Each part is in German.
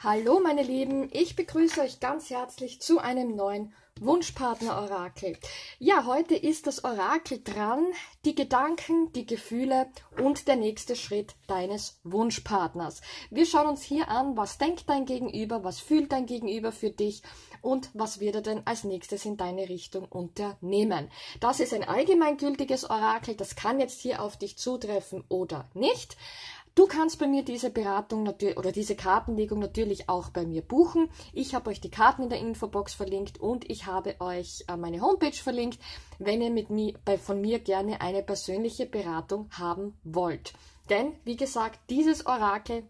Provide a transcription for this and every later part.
Hallo meine Lieben, ich begrüße euch ganz herzlich zu einem neuen Wunschpartner-Orakel. Ja, heute ist das Orakel dran, die Gedanken, die Gefühle und der nächste Schritt deines Wunschpartners. Wir schauen uns hier an, was denkt dein Gegenüber, was fühlt dein Gegenüber für dich und was wird er denn als nächstes in deine Richtung unternehmen. Das ist ein allgemeingültiges Orakel, das kann jetzt hier auf dich zutreffen oder nicht. Du kannst bei mir diese Beratung natürlich oder diese Kartenlegung natürlich auch bei mir buchen. Ich habe euch die Karten in der Infobox verlinkt und ich habe euch äh, meine Homepage verlinkt, wenn ihr mit mir, bei, von mir gerne eine persönliche Beratung haben wollt. Denn, wie gesagt, dieses Orakel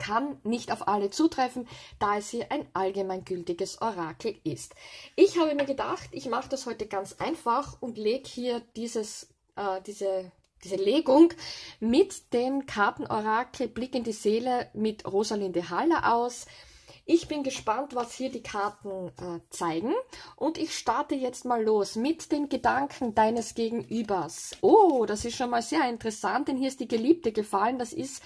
kann nicht auf alle zutreffen, da es hier ein allgemeingültiges Orakel ist. Ich habe mir gedacht, ich mache das heute ganz einfach und lege hier dieses, äh, diese diese Legung mit dem Kartenorakel Blick in die Seele mit Rosalinde Haller aus. Ich bin gespannt, was hier die Karten äh, zeigen. Und ich starte jetzt mal los mit den Gedanken deines Gegenübers. Oh, das ist schon mal sehr interessant, denn hier ist die Geliebte gefallen. Das ist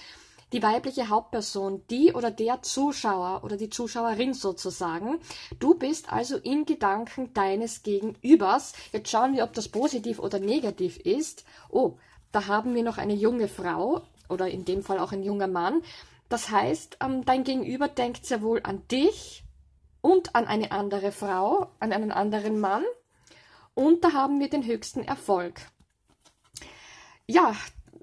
die weibliche Hauptperson, die oder der Zuschauer oder die Zuschauerin sozusagen. Du bist also in Gedanken deines Gegenübers. Jetzt schauen wir, ob das positiv oder negativ ist. Oh, da haben wir noch eine junge Frau oder in dem Fall auch ein junger Mann. Das heißt, ähm, dein Gegenüber denkt sehr wohl an dich und an eine andere Frau, an einen anderen Mann. Und da haben wir den höchsten Erfolg. Ja,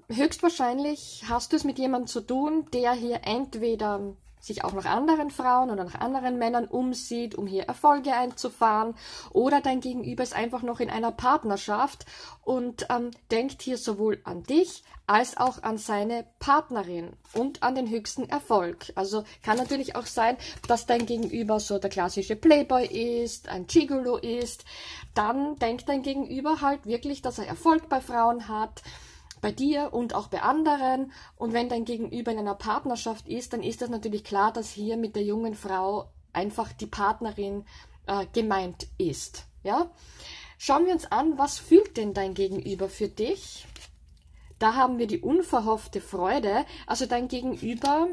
höchstwahrscheinlich hast du es mit jemandem zu tun, der hier entweder sich auch nach anderen Frauen oder nach anderen Männern umsieht, um hier Erfolge einzufahren. Oder dein Gegenüber ist einfach noch in einer Partnerschaft und ähm, denkt hier sowohl an dich als auch an seine Partnerin und an den höchsten Erfolg. Also kann natürlich auch sein, dass dein Gegenüber so der klassische Playboy ist, ein Gigolo ist. Dann denkt dein Gegenüber halt wirklich, dass er Erfolg bei Frauen hat bei dir und auch bei anderen. Und wenn dein Gegenüber in einer Partnerschaft ist, dann ist das natürlich klar, dass hier mit der jungen Frau einfach die Partnerin äh, gemeint ist. Ja? Schauen wir uns an, was fühlt denn dein Gegenüber für dich? Da haben wir die unverhoffte Freude. Also dein Gegenüber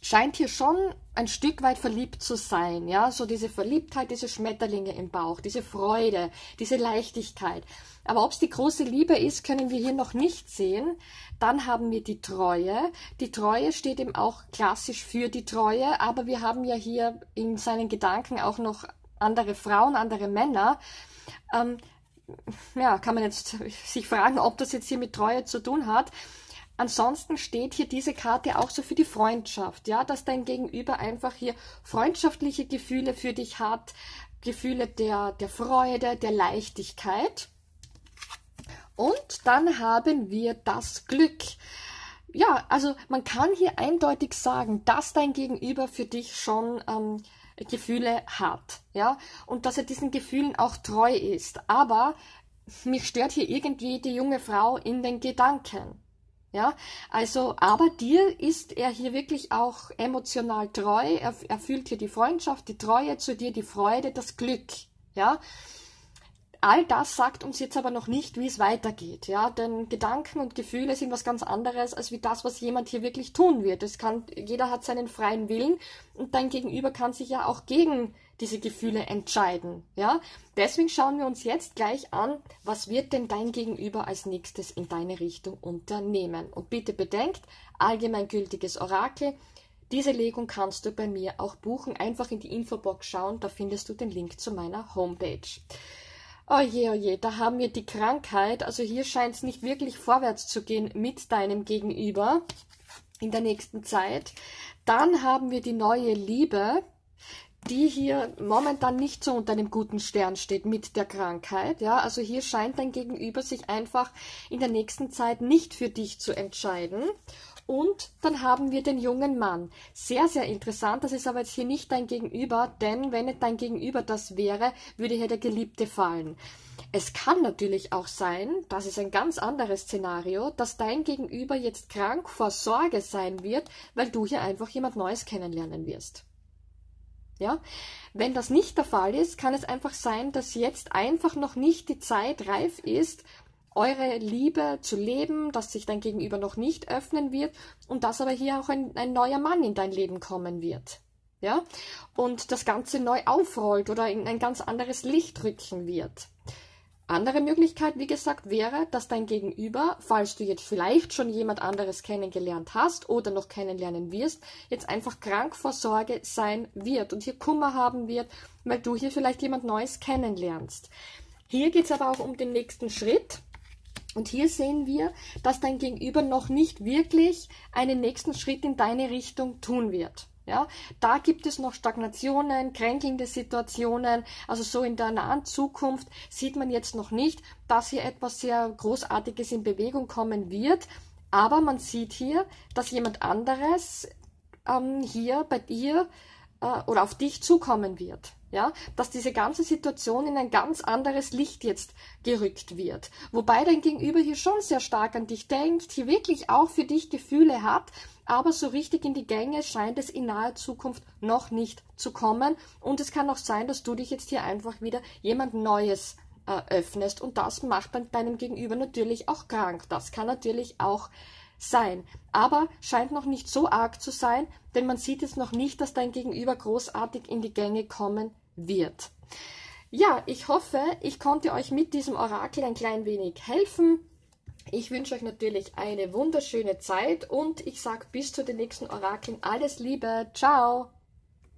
scheint hier schon ein Stück weit verliebt zu sein, ja, so diese Verliebtheit, diese Schmetterlinge im Bauch, diese Freude, diese Leichtigkeit. Aber ob es die große Liebe ist, können wir hier noch nicht sehen. Dann haben wir die Treue. Die Treue steht eben auch klassisch für die Treue, aber wir haben ja hier in seinen Gedanken auch noch andere Frauen, andere Männer. Ähm, ja, kann man jetzt sich fragen, ob das jetzt hier mit Treue zu tun hat. Ansonsten steht hier diese Karte auch so für die Freundschaft, ja, dass dein Gegenüber einfach hier freundschaftliche Gefühle für dich hat, Gefühle der, der Freude, der Leichtigkeit. Und dann haben wir das Glück. Ja, also man kann hier eindeutig sagen, dass dein Gegenüber für dich schon ähm, Gefühle hat, ja, und dass er diesen Gefühlen auch treu ist. Aber mich stört hier irgendwie die junge Frau in den Gedanken. Ja, also, aber dir ist er hier wirklich auch emotional treu. Er, er fühlt hier die Freundschaft, die Treue zu dir, die Freude, das Glück. Ja, all das sagt uns jetzt aber noch nicht, wie es weitergeht. Ja, denn Gedanken und Gefühle sind was ganz anderes als wie das, was jemand hier wirklich tun wird. Es kann, jeder hat seinen freien Willen und dein Gegenüber kann sich ja auch gegen diese Gefühle entscheiden. Ja? Deswegen schauen wir uns jetzt gleich an, was wird denn dein Gegenüber als nächstes in deine Richtung unternehmen. Und bitte bedenkt, allgemeingültiges Orakel. Diese Legung kannst du bei mir auch buchen. Einfach in die Infobox schauen, da findest du den Link zu meiner Homepage. Oh je, oh je, da haben wir die Krankheit. Also hier scheint es nicht wirklich vorwärts zu gehen mit deinem Gegenüber in der nächsten Zeit. Dann haben wir die neue Liebe die hier momentan nicht so unter einem guten Stern steht mit der Krankheit. Ja, also hier scheint dein Gegenüber sich einfach in der nächsten Zeit nicht für dich zu entscheiden. Und dann haben wir den jungen Mann. Sehr, sehr interessant. Das ist aber jetzt hier nicht dein Gegenüber, denn wenn dein Gegenüber das wäre, würde hier der Geliebte fallen. Es kann natürlich auch sein, das ist ein ganz anderes Szenario, dass dein Gegenüber jetzt krank vor Sorge sein wird, weil du hier einfach jemand Neues kennenlernen wirst. Ja? Wenn das nicht der Fall ist, kann es einfach sein, dass jetzt einfach noch nicht die Zeit reif ist, eure Liebe zu leben, dass sich dein Gegenüber noch nicht öffnen wird und dass aber hier auch ein, ein neuer Mann in dein Leben kommen wird. Ja? Und das Ganze neu aufrollt oder in ein ganz anderes Licht rücken wird. Andere Möglichkeit, wie gesagt, wäre, dass dein Gegenüber, falls du jetzt vielleicht schon jemand anderes kennengelernt hast oder noch kennenlernen wirst, jetzt einfach krank vor Sorge sein wird und hier Kummer haben wird, weil du hier vielleicht jemand Neues kennenlernst. Hier geht es aber auch um den nächsten Schritt. Und hier sehen wir, dass dein Gegenüber noch nicht wirklich einen nächsten Schritt in deine Richtung tun wird. Ja, da gibt es noch Stagnationen, kränkelnde Situationen. Also so in der nahen Zukunft sieht man jetzt noch nicht, dass hier etwas sehr Großartiges in Bewegung kommen wird. Aber man sieht hier, dass jemand anderes ähm, hier bei dir äh, oder auf dich zukommen wird. Ja, dass diese ganze Situation in ein ganz anderes Licht jetzt gerückt wird. Wobei dein Gegenüber hier schon sehr stark an dich denkt, hier wirklich auch für dich Gefühle hat, aber so richtig in die Gänge scheint es in naher Zukunft noch nicht zu kommen. Und es kann auch sein, dass du dich jetzt hier einfach wieder jemand Neues äh, öffnest und das macht dann deinem Gegenüber natürlich auch krank. Das kann natürlich auch sein. Aber scheint noch nicht so arg zu sein, denn man sieht es noch nicht, dass dein Gegenüber großartig in die Gänge kommen wird. Ja, ich hoffe, ich konnte euch mit diesem Orakel ein klein wenig helfen. Ich wünsche euch natürlich eine wunderschöne Zeit und ich sage bis zu den nächsten Orakeln alles Liebe. Ciao!